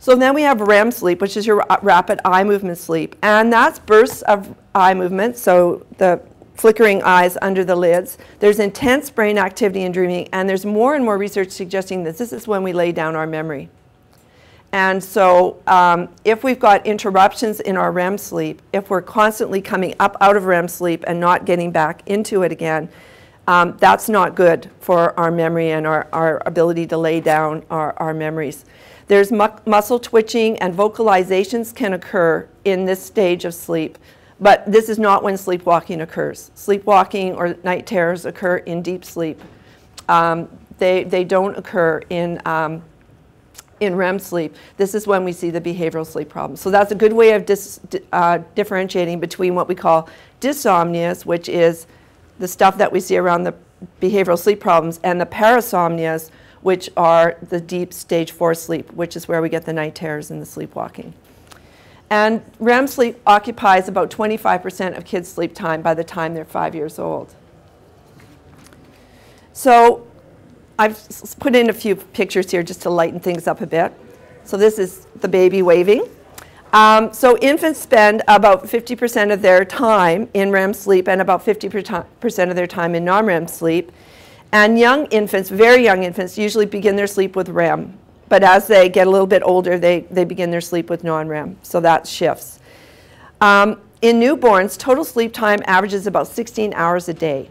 So then we have REM sleep, which is your rapid eye movement sleep. And that's bursts of eye movement, so the flickering eyes under the lids. There's intense brain activity and dreaming, and there's more and more research suggesting that this is when we lay down our memory. And so um, if we've got interruptions in our REM sleep, if we're constantly coming up out of REM sleep and not getting back into it again, um, that's not good for our memory and our, our ability to lay down our, our memories. There's mu muscle twitching and vocalizations can occur in this stage of sleep, but this is not when sleepwalking occurs. Sleepwalking or night terrors occur in deep sleep. Um, they, they don't occur in, um, in REM sleep. This is when we see the behavioral sleep problems. So that's a good way of dis, uh, differentiating between what we call dysomnias, which is the stuff that we see around the behavioral sleep problems, and the parasomnias, which are the deep stage four sleep, which is where we get the night terrors and the sleepwalking. And REM sleep occupies about 25% of kids' sleep time by the time they're five years old. So I've put in a few pictures here just to lighten things up a bit. So this is the baby waving. Um, so infants spend about 50% of their time in REM sleep and about 50% of their time in non-REM sleep. And young infants, very young infants, usually begin their sleep with REM. But as they get a little bit older, they, they begin their sleep with non-REM. So that shifts. Um, in newborns, total sleep time averages about 16 hours a day.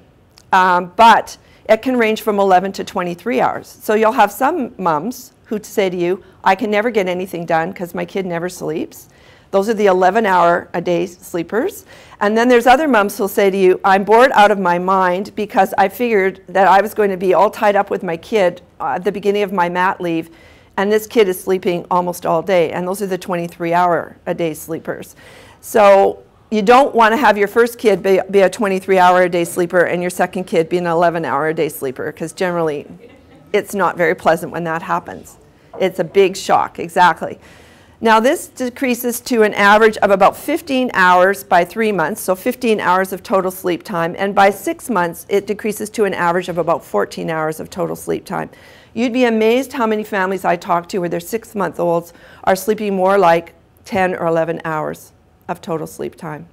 Um, but it can range from 11 to 23 hours. So you'll have some mums who say to you, I can never get anything done because my kid never sleeps. Those are the 11 hour a day sleepers. And then there's other moms who'll say to you, I'm bored out of my mind because I figured that I was going to be all tied up with my kid uh, at the beginning of my mat leave, and this kid is sleeping almost all day. And those are the 23 hour a day sleepers. So you don't want to have your first kid be, be a 23 hour a day sleeper and your second kid be an 11 hour a day sleeper because generally it's not very pleasant when that happens. It's a big shock, exactly. Now this decreases to an average of about 15 hours by three months, so 15 hours of total sleep time, and by six months it decreases to an average of about 14 hours of total sleep time. You'd be amazed how many families I talk to where their six-month-olds are sleeping more like 10 or 11 hours of total sleep time.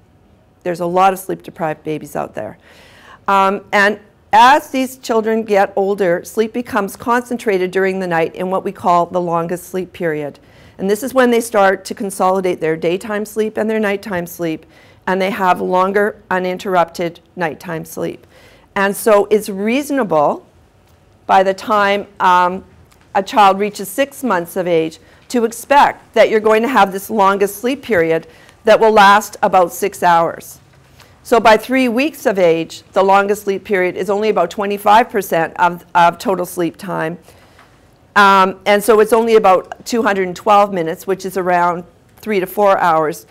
There's a lot of sleep-deprived babies out there. Um, and as these children get older, sleep becomes concentrated during the night in what we call the longest sleep period. And this is when they start to consolidate their daytime sleep and their nighttime sleep, and they have longer uninterrupted nighttime sleep. And so it's reasonable by the time um, a child reaches six months of age to expect that you're going to have this longest sleep period that will last about six hours. So by three weeks of age, the longest sleep period is only about 25% of, of total sleep time. Um, and so it's only about 212 minutes, which is around three to four hours.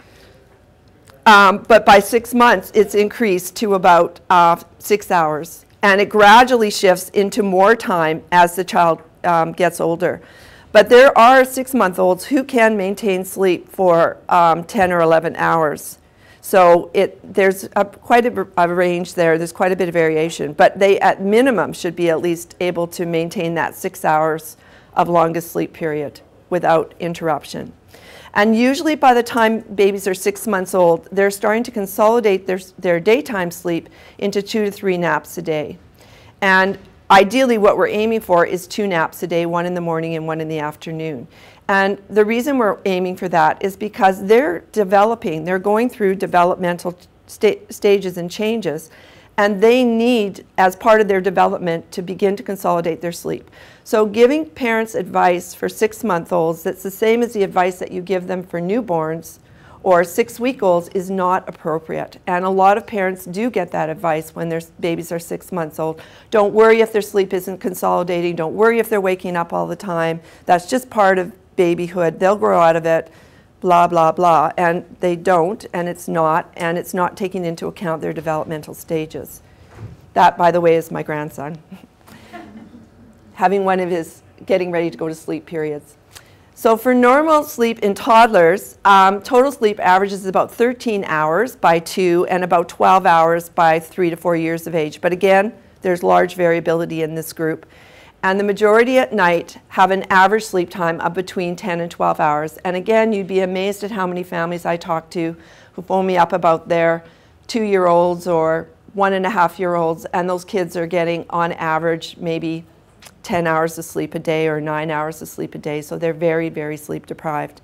Um, but by six months, it's increased to about uh, six hours. And it gradually shifts into more time as the child um, gets older. But there are six-month-olds who can maintain sleep for um, 10 or 11 hours. So it, there's a, quite a, a, range there. There's quite a bit of variation. But they, at minimum, should be at least able to maintain that six hours of longest sleep period without interruption. And usually by the time babies are six months old, they're starting to consolidate their, their daytime sleep into two to three naps a day. And ideally what we're aiming for is two naps a day, one in the morning and one in the afternoon. And the reason we're aiming for that is because they're developing, they're going through developmental sta stages and changes and they need, as part of their development, to begin to consolidate their sleep. So giving parents advice for six-month-olds that's the same as the advice that you give them for newborns or six-week-olds is not appropriate. And a lot of parents do get that advice when their babies are six months old. Don't worry if their sleep isn't consolidating. Don't worry if they're waking up all the time. That's just part of babyhood. They'll grow out of it blah, blah, blah, and they don't, and it's not, and it's not taking into account their developmental stages. That, by the way, is my grandson. Having one of his getting ready to go to sleep periods. So for normal sleep in toddlers, um, total sleep averages about 13 hours by two and about 12 hours by three to four years of age. But again, there's large variability in this group. And the majority at night have an average sleep time of between 10 and 12 hours. And again, you'd be amazed at how many families I talk to who phone me up about their two year olds or one and a half year olds, and those kids are getting, on average, maybe 10 hours of sleep a day or nine hours of sleep a day. So they're very, very sleep deprived.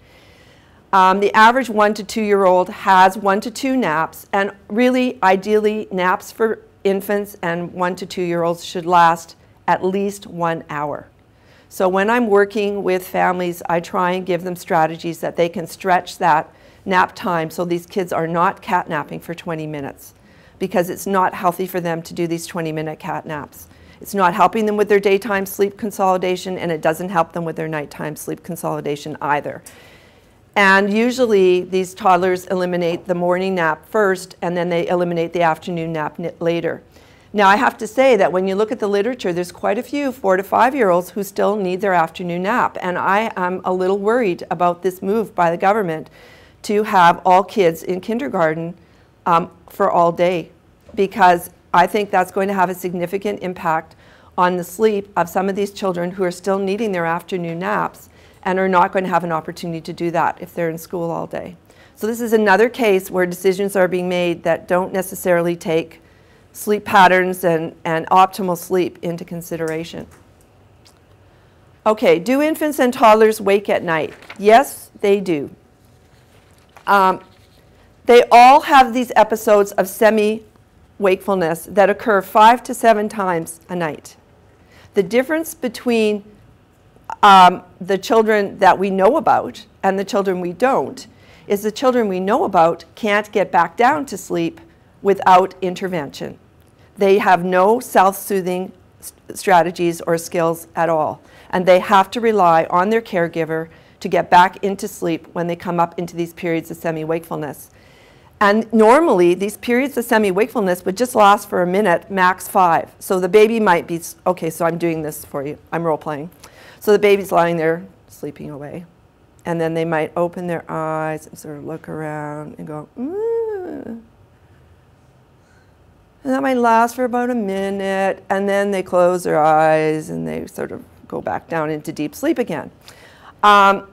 Um, the average one to two year old has one to two naps, and really, ideally, naps for infants and one to two year olds should last at least one hour. So when I'm working with families, I try and give them strategies that they can stretch that nap time so these kids are not cat napping for 20 minutes because it's not healthy for them to do these 20 minute cat naps. It's not helping them with their daytime sleep consolidation and it doesn't help them with their nighttime sleep consolidation either. And usually these toddlers eliminate the morning nap first and then they eliminate the afternoon nap later. Now, I have to say that when you look at the literature, there's quite a few four to five year olds who still need their afternoon nap. And I am a little worried about this move by the government to have all kids in kindergarten um, for all day because I think that's going to have a significant impact on the sleep of some of these children who are still needing their afternoon naps and are not going to have an opportunity to do that if they're in school all day. So this is another case where decisions are being made that don't necessarily take sleep patterns and, and optimal sleep into consideration. Okay, do infants and toddlers wake at night? Yes, they do. Um, they all have these episodes of semi wakefulness that occur five to seven times a night. The difference between um, the children that we know about and the children we don't is the children we know about can't get back down to sleep without intervention. They have no self-soothing strategies or skills at all. And they have to rely on their caregiver to get back into sleep when they come up into these periods of semi-wakefulness. And normally, these periods of semi-wakefulness would just last for a minute, max five. So the baby might be, okay, so I'm doing this for you. I'm role-playing. So the baby's lying there, sleeping away. And then they might open their eyes and sort of look around and go. And that might last for about a minute, and then they close their eyes and they sort of go back down into deep sleep again. Um,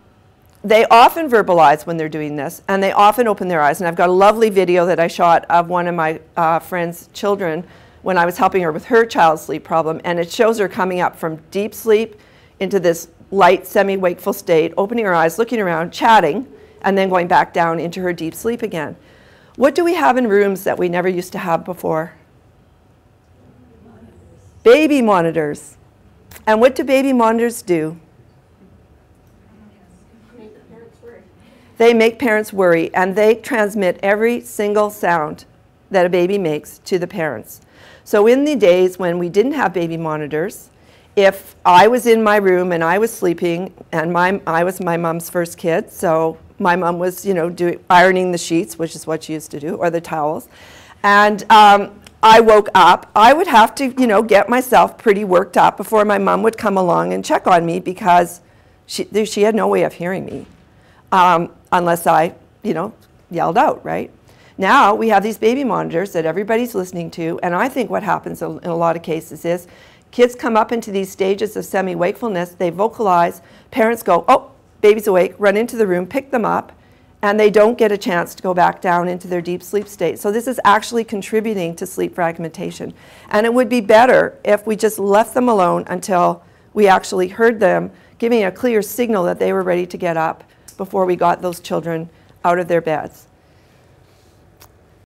they often verbalize when they're doing this, and they often open their eyes. And I've got a lovely video that I shot of one of my uh, friend's children when I was helping her with her child's sleep problem, and it shows her coming up from deep sleep into this light, semi-wakeful state, opening her eyes, looking around, chatting, and then going back down into her deep sleep again. What do we have in rooms that we never used to have before? Baby monitors. And what do baby monitors do? They make parents worry, and they transmit every single sound that a baby makes to the parents. So in the days when we didn't have baby monitors, if I was in my room and I was sleeping, and my, I was my mom's first kid, so my mom was, you know, doing, ironing the sheets, which is what she used to do, or the towels. And um, I woke up, I would have to, you know, get myself pretty worked up before my mom would come along and check on me because she, she had no way of hearing me um, unless I, you know, yelled out, right? Now we have these baby monitors that everybody's listening to, and I think what happens in a lot of cases is kids come up into these stages of semi-wakefulness, they vocalize, parents go, oh, baby's awake, run into the room, pick them up, and they don't get a chance to go back down into their deep sleep state. So this is actually contributing to sleep fragmentation. And it would be better if we just left them alone until we actually heard them giving a clear signal that they were ready to get up before we got those children out of their beds.